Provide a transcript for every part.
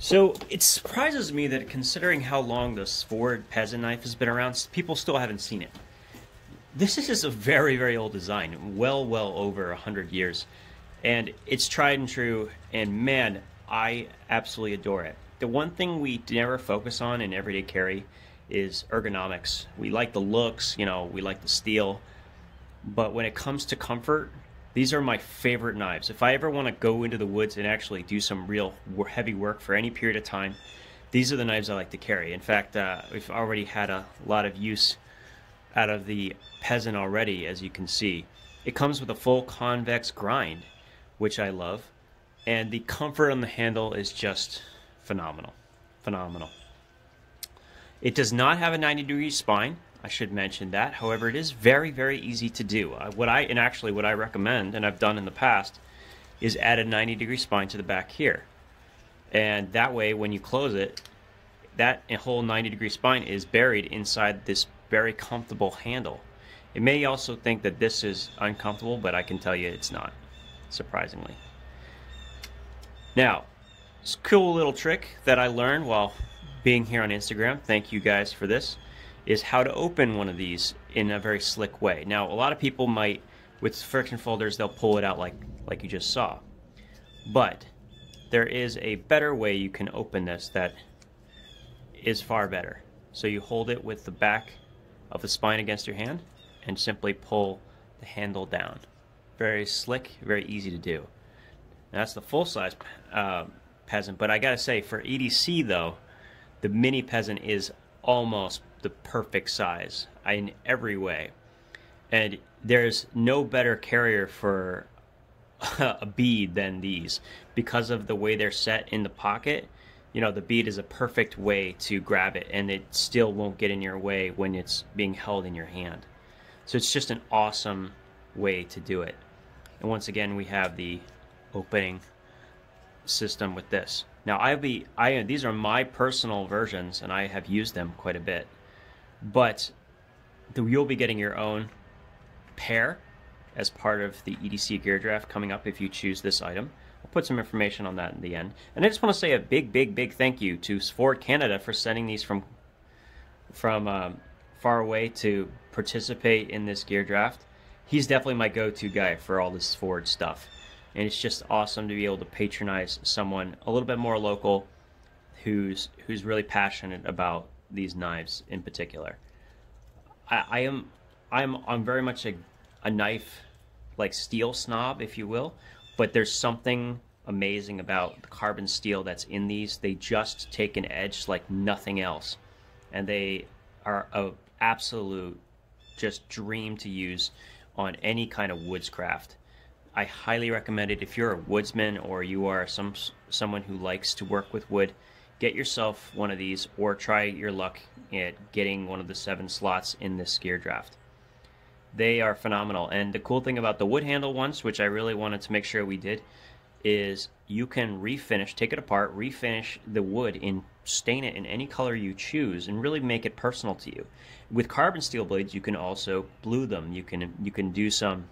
So it surprises me that considering how long the Svord peasant knife has been around, people still haven't seen it. This is a very, very old design, well, well over 100 years. And it's tried and true, and man, I absolutely adore it. The one thing we never focus on in everyday carry is ergonomics. We like the looks, you know, we like the steel, but when it comes to comfort, these are my favorite knives. If I ever want to go into the woods and actually do some real heavy work for any period of time, these are the knives I like to carry. In fact, uh, we've already had a lot of use out of the Peasant already, as you can see. It comes with a full convex grind, which I love, and the comfort on the handle is just phenomenal. Phenomenal. It does not have a 90 degree spine. I should mention that. However, it is very, very easy to do. Uh, what I and actually what I recommend, and I've done in the past, is add a 90 degree spine to the back here, and that way, when you close it, that whole 90 degree spine is buried inside this very comfortable handle. It may also think that this is uncomfortable, but I can tell you it's not, surprisingly. Now, this cool little trick that I learned while being here on Instagram. Thank you guys for this is how to open one of these in a very slick way. Now, a lot of people might, with friction folders, they'll pull it out like, like you just saw. But there is a better way you can open this that is far better. So you hold it with the back of the spine against your hand and simply pull the handle down. Very slick, very easy to do. That's the full-size uh, peasant, but I gotta say, for EDC though, the mini peasant is almost the perfect size in every way. And there's no better carrier for a bead than these because of the way they're set in the pocket. You know, the bead is a perfect way to grab it and it still won't get in your way when it's being held in your hand. So it's just an awesome way to do it. And once again, we have the opening system with this. Now, I be I these are my personal versions, and I have used them quite a bit. But you'll be getting your own pair as part of the EDC gear draft coming up if you choose this item. I'll put some information on that in the end. And I just want to say a big, big, big thank you to Svord Canada for sending these from from um, far away to participate in this gear draft. He's definitely my go-to guy for all this Svord stuff and it's just awesome to be able to patronize someone a little bit more local who's who's really passionate about these knives in particular. I, I am I'm I'm very much a, a knife like steel snob, if you will, but there's something amazing about the carbon steel that's in these. They just take an edge like nothing else, and they are a absolute just dream to use on any kind of woodscraft. I highly recommend it if you're a woodsman or you are some someone who likes to work with wood. Get yourself one of these or try your luck at getting one of the seven slots in this gear draft. They are phenomenal. And the cool thing about the wood handle ones, which I really wanted to make sure we did, is you can refinish, take it apart, refinish the wood in stain it in any color you choose and really make it personal to you. With carbon steel blades, you can also blue them. You can you can do some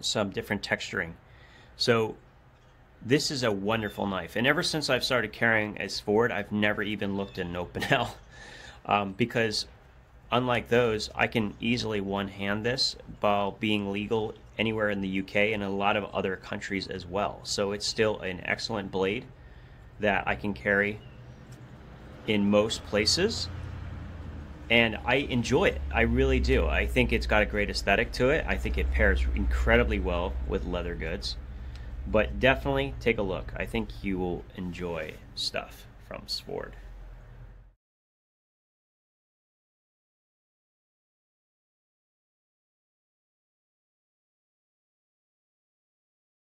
some different texturing. So this is a wonderful knife. And ever since I've started carrying a Svord, I've never even looked at an Opinel um, because unlike those, I can easily one-hand this while being legal anywhere in the UK and a lot of other countries as well. So it's still an excellent blade that I can carry in most places and I enjoy it. I really do. I think it's got a great aesthetic to it. I think it pairs incredibly well with leather goods. But definitely take a look. I think you will enjoy stuff from Svord.